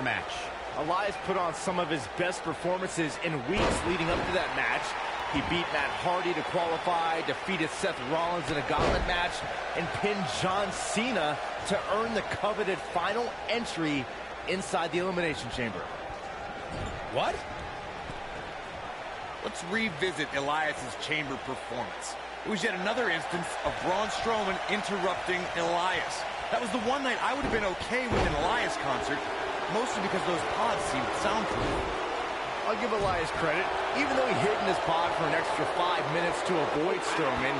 Match. Elias put on some of his best performances in weeks leading up to that match. He beat Matt Hardy to qualify, defeated Seth Rollins in a gauntlet match, and pinned John Cena to earn the coveted final entry inside the Elimination Chamber. What? Let's revisit Elias's chamber performance. It was yet another instance of Braun Strowman interrupting Elias. That was the one night I would have been okay with an Elias concert, mostly because those pods seemed soundproof. I'll give Elias credit. Even though he hid in his pod for an extra five minutes to avoid Strowman,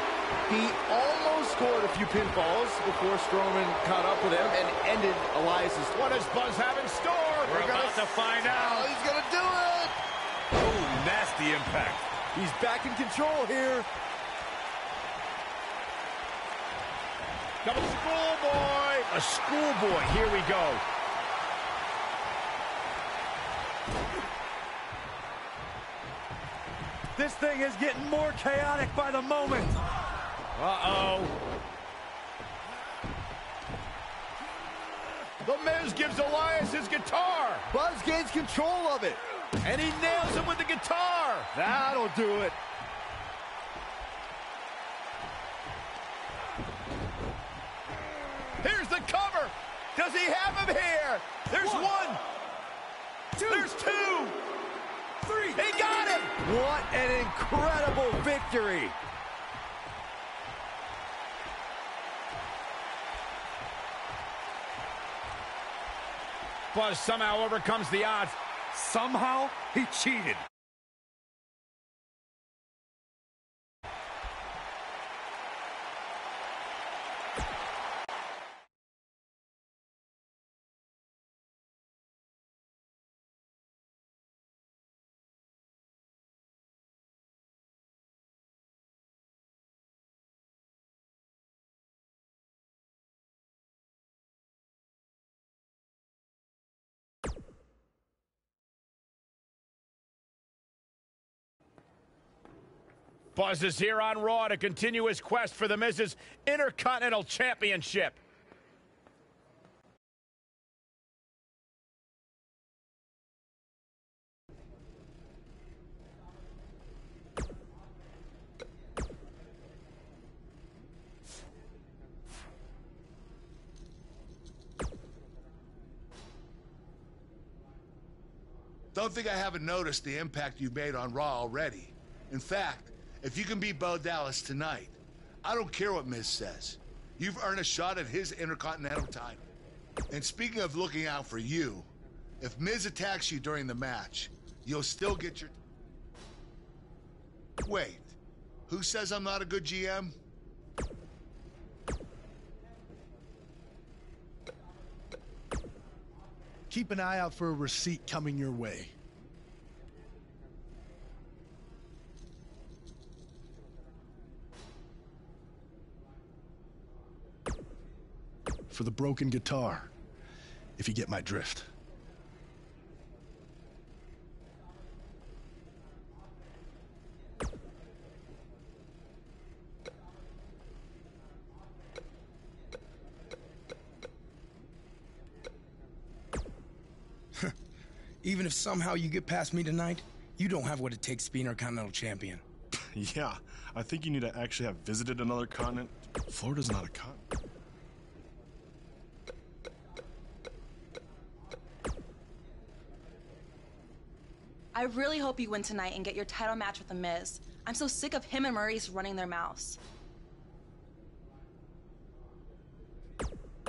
he almost scored a few pinfalls before Strowman caught up with him and ended Elias's... What does Buzz have in store? We're, gonna about to find Oh, out. he's going to do it! Oh, nasty impact. He's back in control here. Double schoolboy. A schoolboy. Here we go. This thing is getting more chaotic by the moment. Uh-oh. The Miz gives Elias his guitar. Buzz gains control of it. And he nails him with the guitar. That'll do it. Here's the cover. Does he have him here? There's one. Two. There's two. Three. He got him. What an incredible victory. Buzz somehow overcomes the odds. Somehow, he cheated. Buzz is here on Raw to continue his quest for the Miz's Intercontinental Championship. Don't think I haven't noticed the impact you've made on Raw already. In fact, if you can beat Bo Dallas tonight, I don't care what Miz says. You've earned a shot at his Intercontinental title. And speaking of looking out for you, if Miz attacks you during the match, you'll still get your... Wait, who says I'm not a good GM? Keep an eye out for a receipt coming your way. For the broken guitar, if you get my drift. Even if somehow you get past me tonight, you don't have what it takes to be an Intercontinental Champion. Yeah, I think you need to actually have visited another continent. Florida's not a continent. I really hope you win tonight and get your title match with The Miz. I'm so sick of him and Maryse running their mouths.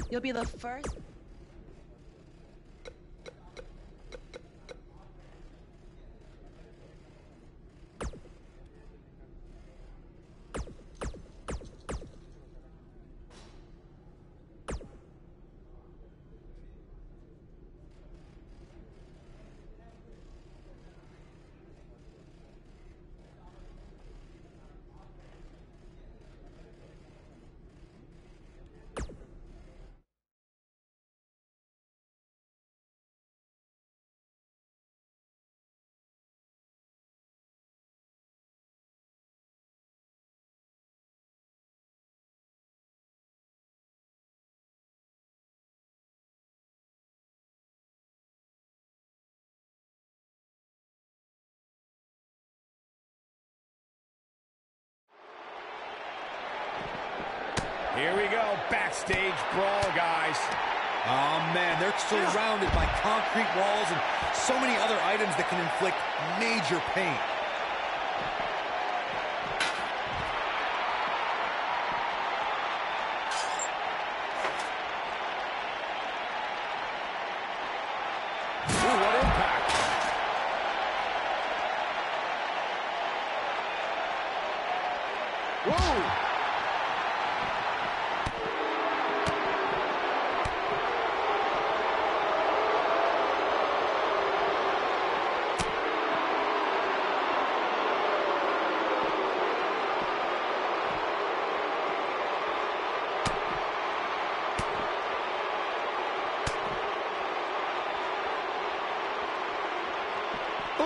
You'll be the first Here we go. Backstage brawl, guys. Oh, man, they're surrounded by concrete walls and so many other items that can inflict major pain. Ooh, what impact. Whoa!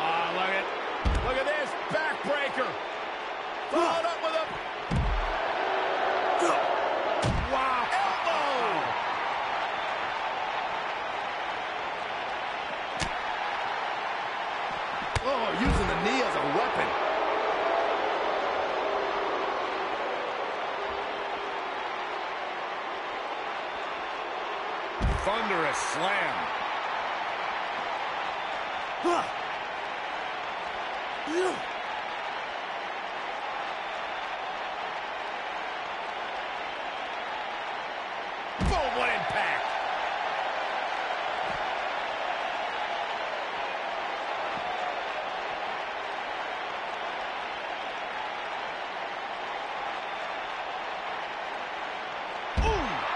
Oh, look at, look at this backbreaker. Followed up with a wow elbow. Oh, using the knee as a weapon. Thunderous slam. Boom! What impact.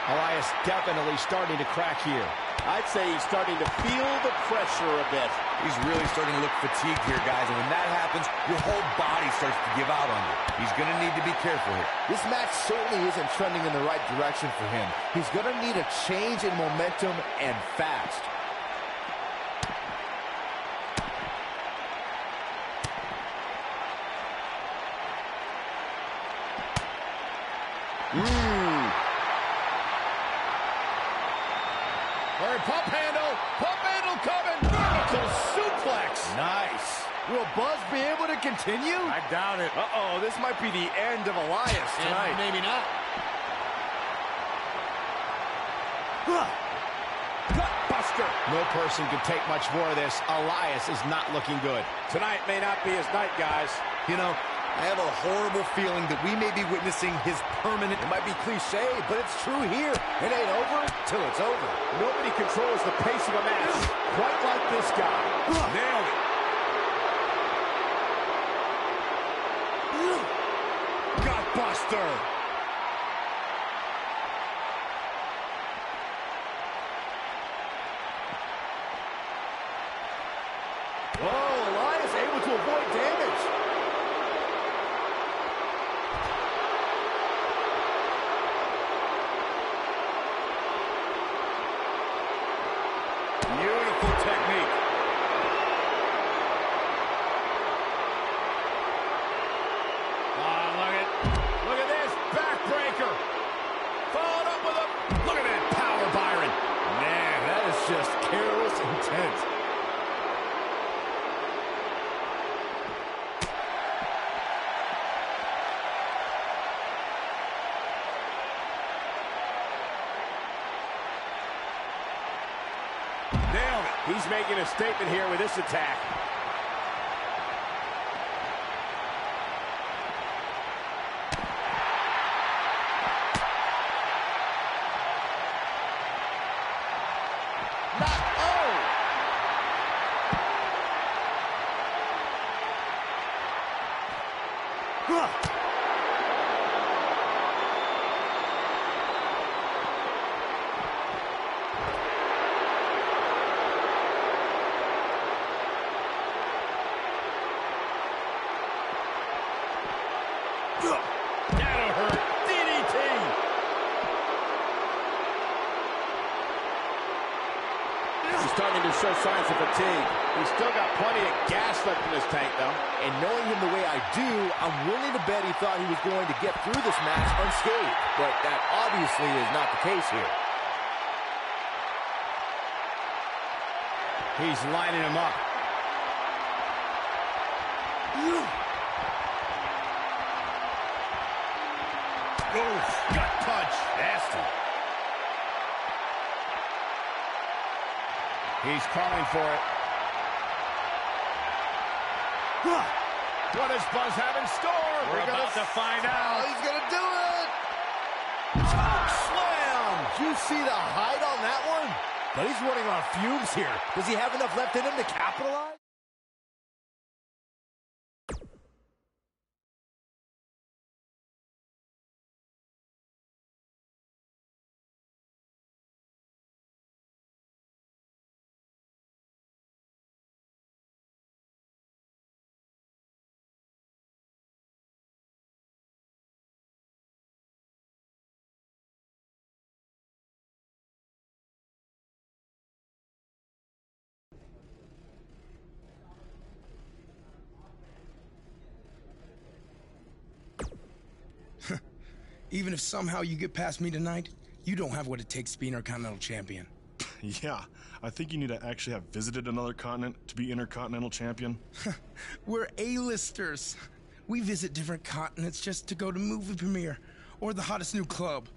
Elias definitely starting to crack here. I'd say he's starting to feel the pressure a bit. He's really starting to look fatigued here, guys. And when that happens, your whole body starts to give out on you. He's going to need to be careful here. This match certainly isn't trending in the right direction for him. He's going to need a change in momentum and fast. Mmm. Pump handle. Pump handle coming. Vertical suplex. Nice. Will Buzz be able to continue? I doubt it. Uh-oh, this might be the end of Elias tonight. maybe not. Gutbuster. No person could take much more of this. Elias is not looking good. Tonight may not be his night, guys. You know, I have a horrible feeling that we may be witnessing his permanent... It might be cliche, but it's true here. It ain't over till it's over. Nobody controls the pace of a match quite like this guy. Nailed it. Gutbuster. Oh, Elias able to avoid damage. Beautiful technique. Ah, look at, look at this backbreaker. Followed up with a, look at that power, Byron. Man, that is just careless intent. Nailed it. He's making a statement here with this attack. Not, oh! That'll hurt. DDT. He's starting to show signs of fatigue. He's still got plenty of gas left in his tank, though. And knowing him the way I do, I'm willing to bet he thought he was going to get through this match unscathed. But that obviously is not the case here. He's lining him up. Oof, gut punch. Nasty. He's calling for it. What does Buzz have in store? We're, about to find out. he's gonna do it! Choke slam! Did you see the height on that one? But he's running on fumes here. Does he have enough left in him to capitalize? Even if somehow you get past me tonight, you don't have what it takes to be Intercontinental Champion. Yeah, I think you need to actually have visited another continent to be Intercontinental Champion. We're A-listers. We visit different continents just to go to movie premiere or the hottest new club.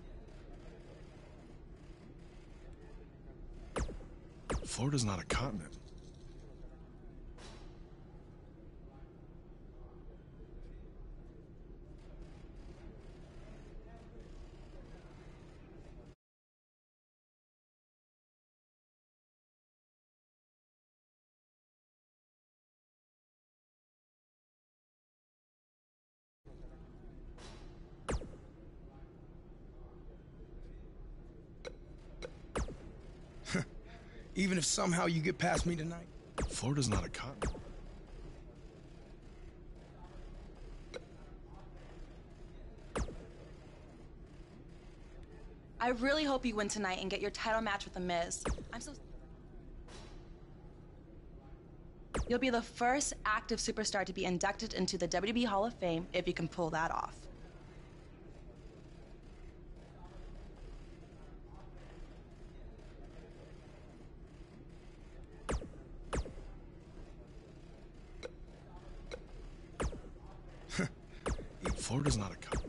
Florida's not a continent. Even if somehow you get past me tonight. Florida's not a continent. I really hope you win tonight and get your title match with The Miz. I'm so. You'll be the first active superstar to be inducted into the WWE Hall of Fame if you can pull that off. Florida's not a continent.